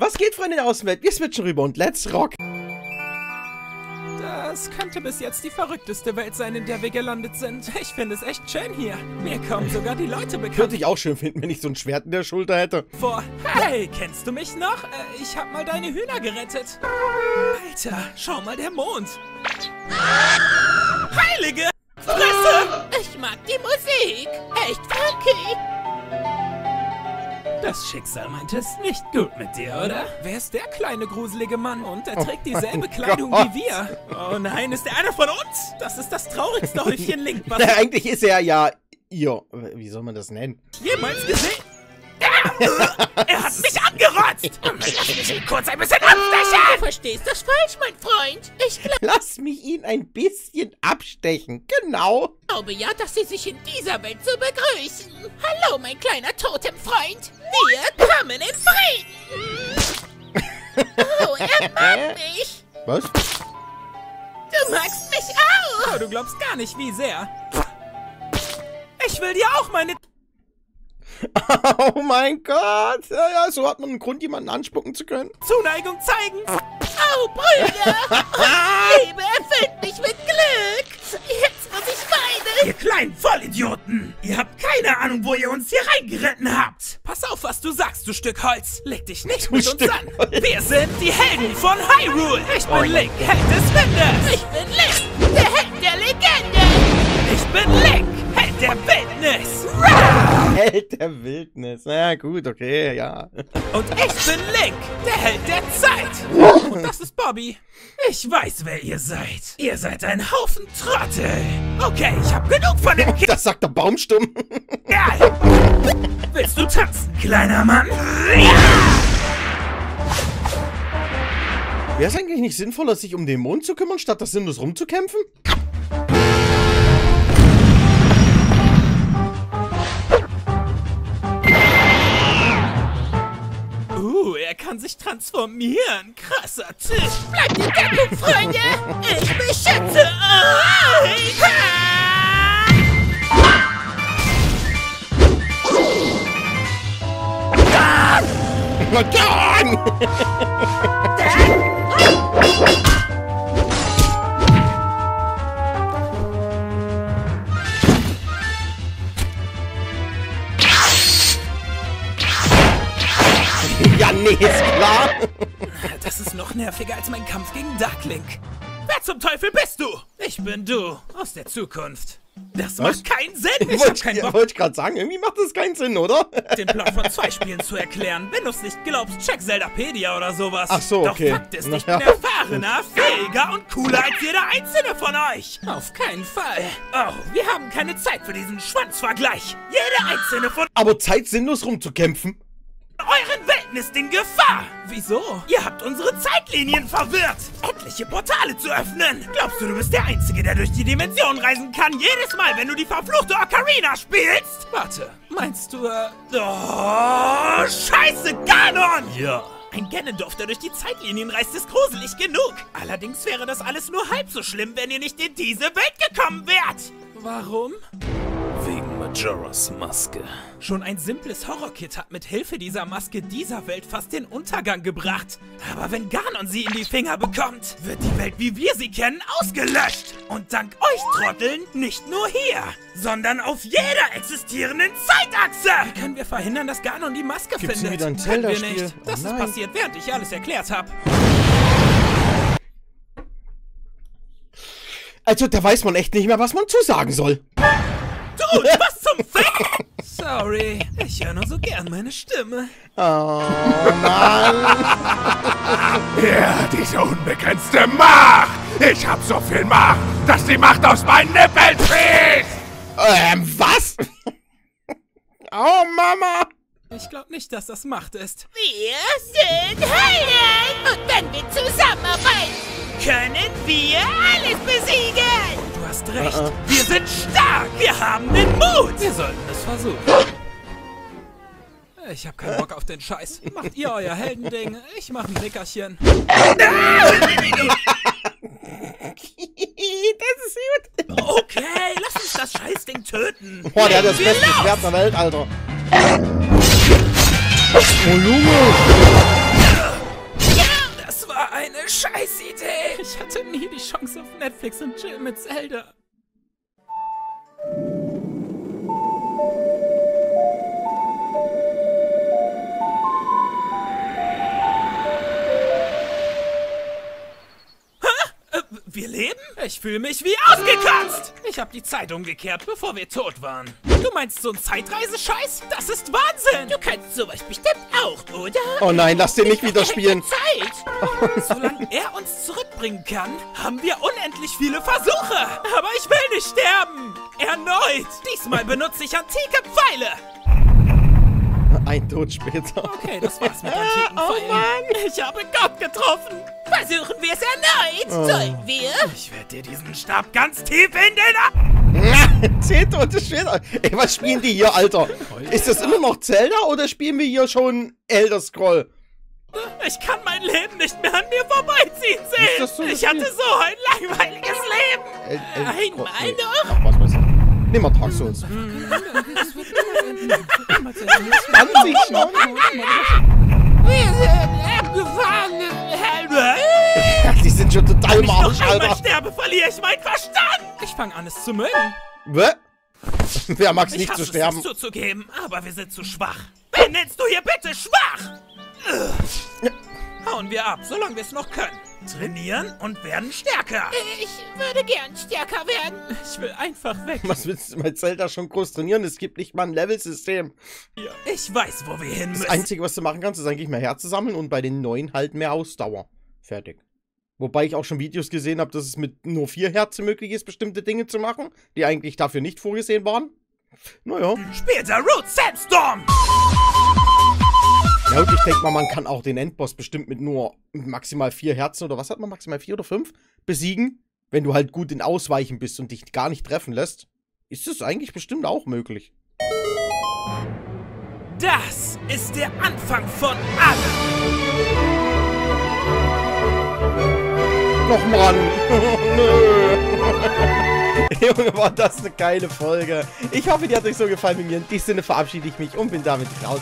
Was geht, Freunde der Außenwelt? Wir switchen rüber und let's rock! Das könnte bis jetzt die verrückteste Welt sein, in der wir gelandet sind. Ich finde es echt schön hier. Mir kommen sogar die Leute bekannt Würde ich auch schön finden, wenn ich so ein Schwert in der Schulter hätte. vor. Hey, kennst du mich noch? Äh, ich hab mal deine Hühner gerettet. Alter, schau mal der Mond. Heilige Fresse! Ich mag die Musik. Echt funky. Das Schicksal meint es nicht gut mit dir, oder? Wer ist der kleine gruselige Mann? Und er trägt dieselbe Oh Kleidung Gott. wie wir. Oh nein, ist er einer von uns? Das ist das traurigste Häufchen Link, was Na, eigentlich ist er ja ihr. Wie soll man das nennen? ich jemals gesehen Er hat mich angerotzt! Lass mich ihn kurz ein bisschen Du abstechen! verstehst das falsch, mein Freund. Ich Lass mich ihn ein bisschen abstechen. Genau. glaube ja, dass sie sich in dieser Welt so begrüßen. Hallo, mein kleiner Totemfreund. Mich. Was? Du magst mich auch. Oh, du glaubst gar nicht, wie sehr. Ich will dir auch meine... Oh mein Gott. Ja, ja, so hat man einen Grund, jemanden anspucken zu können. Zuneigung zeigen. Oh, Brüder. Liebe erfüllt mich mit Glück. Jetzt muss ich weinen. Ihr kleinen Vollidioten! Ihr habt keine Ahnung, wo ihr uns hier reingeritten habt! Pass auf, was du sagst, du Stück Holz! Leg dich nicht mit uns Stück an! Holz. Wir sind die Helden von Hyrule! Ich bin Link, Held des Windes! Ich bin Link, der Held der Legende. Ich bin Link, Held der Wildnis! Held der Wildnis. Na ja, gut, okay, ja. Und ich bin Link, der Held der Zeit! Und das ist Bobby. Ich weiß, wer ihr seid. Ihr seid ein Haufen Trottel. Okay, ich hab genug von dem Das sagt der Baumstumm. Kerl! Willst du tanzen, kleiner Mann? Wäre es eigentlich nicht sinnvoller, sich um den Mond zu kümmern, statt das sinnlos rumzukämpfen? Uh, er kann sich transformieren. Krasser Typ. Bleibt in Deckung, Freunde. Ich beschütze euch. Na dann! Ja, nee, ist klar. Das ist noch nerviger als mein Kampf gegen Darklink. Wer zum Teufel bist du? Ich bin du aus der Zukunft. Das Was? macht keinen Sinn. Ich Wollte keinen ich, Bock, wollte ich gerade sagen, irgendwie macht das keinen Sinn, oder? den Plot von zwei Spielen zu erklären. Wenn du es nicht glaubst, check Zeldapedia oder sowas. Ach so, Doch okay. Fakt ist, ich bin ja. erfahrener, fähiger und cooler als jeder einzelne von euch. Auf keinen Fall. Oh, wir haben keine Zeit für diesen Schwanzvergleich. Jeder einzelne von Aber Zeit sinnlos rumzukämpfen. Welten ist in Gefahr! Wieso? Ihr habt unsere Zeitlinien verwirrt! Etliche Portale zu öffnen! Glaubst du, du bist der Einzige, der durch die Dimension reisen kann? Jedes Mal, wenn du die verfluchte Ocarina spielst? Warte, meinst du, äh... Oh, scheiße, Ganon! Ja. Ein Ganondorf, der durch die Zeitlinien reist, ist gruselig genug. Allerdings wäre das alles nur halb so schlimm, wenn ihr nicht in diese Welt gekommen wärt. Warum? Majoras Maske. Schon ein simples Horrorkit hat mit Hilfe dieser Maske dieser Welt fast den Untergang gebracht. Aber wenn Ganon sie in die Finger bekommt, wird die Welt, wie wir sie kennen, ausgelöscht. Und dank euch Trotteln nicht nur hier, sondern auf jeder existierenden Zeitachse. Wie können wir verhindern, dass Ganon die Maske Gibt's findet? wieder ein Können wir nicht. Oh Das ist passiert, während ich alles erklärt habe. Also, da weiß man echt nicht mehr, was man zusagen soll. Du, was? Sorry, ich höre nur so gern meine Stimme. Oh, Mann. Ja, diese unbegrenzte Macht! Ich hab so viel Macht, dass die Macht aus meinen Nippeln fließt! Ähm, was? Oh, Mama. Ich glaube nicht, dass das Macht ist. Wir sind Helden. Und wenn wir zusammenarbeiten, können wir alles besiegen. Du hast recht. Wir sind stark. Wir haben den Mut. Wir sollten es versuchen. Ich habe keinen Bock auf den Scheiß. Macht ihr euer Heldending. Ich mache ein Nickerchen. Das ist gut. Okay, lass uns das Scheißding töten. Boah, der hat das beste. Schwert der Welt, Alter. Oh, Junge. Ich hatte nie die Chance auf Netflix und Chill mit Zelda. Äh, Wir leben? Ich fühle mich wie ausgekotzt. Ich habe die Zeit umgekehrt, bevor wir tot waren. Du meinst so ein Zeitreisescheiß? Das ist Wahnsinn. Du kannst sowas bestimmt auch, oder? Oh nein, lass den nicht wieder spielen. Zeit! Solange er uns zurückbringen kann, haben wir unendlich viele Versuche. Aber ich will nicht sterben. Erneut. Diesmal benutze ich antike Pfeile. Ein Tod später. Okay, das war's mit antiken Oh Pfeilen. Mann. Ich habe Gott getroffen. Versuchen wir es erneut! Oh. Sollen wir? Ich werde dir diesen Stab ganz tief in den Ab... Zehn Tote später. Ey, was spielen die hier, Alter? Ist das immer noch Zelda oder spielen wir hier schon Elder Scroll? Ich kann mein Leben nicht mehr an mir vorbeiziehen sehen. das so ich hatte so ein langweiliges Leben. El Elder Einmal. Nee. Ach, was weiß ich. Nimm mal Dark Souls. 20 schon? Wir sind abgefahren! Die sind schon total im Wenn ich noch einmal Alter. sterbe, verliere ich meinen Verstand. Ich fange an, es zu mögen. Hä? Wer mag's Ich nicht zu sterben? es, das zuzugeben, aber wir sind zu schwach. Wen nennst du hier bitte schwach? Hauen wir ab, solange wir es noch können. Trainieren und werden stärker. Ich würde gern stärker werden. Ich will einfach weg. Was willst du bei Zelda schon groß trainieren? Es gibt nicht mal ein Levelsystem. hier. Ich weiß, wo wir hin Das müssen. Einzige, was du machen kannst, ist eigentlich mehr Herzen sammeln und bei den neuen halt mehr Ausdauer. Fertig. Wobei ich auch schon Videos gesehen habe, dass es mit nur vier Herzen möglich ist, bestimmte Dinge zu machen, die eigentlich dafür nicht vorgesehen waren. Naja. Später Root Sandstorm. Ja, und ich denke mal, man kann auch den Endboss bestimmt mit nur maximal vier Herzen oder was hat man, maximal vier oder fünf besiegen. Wenn du halt gut in Ausweichen bist und dich gar nicht treffen lässt, ist es eigentlich bestimmt auch möglich. Das ist der Anfang von allem. Noch Mann. Nö. Junge, war das eine geile Folge. Ich hoffe, die hat euch so gefallen wie mir. In diesem Sinne verabschiede ich mich und bin damit raus.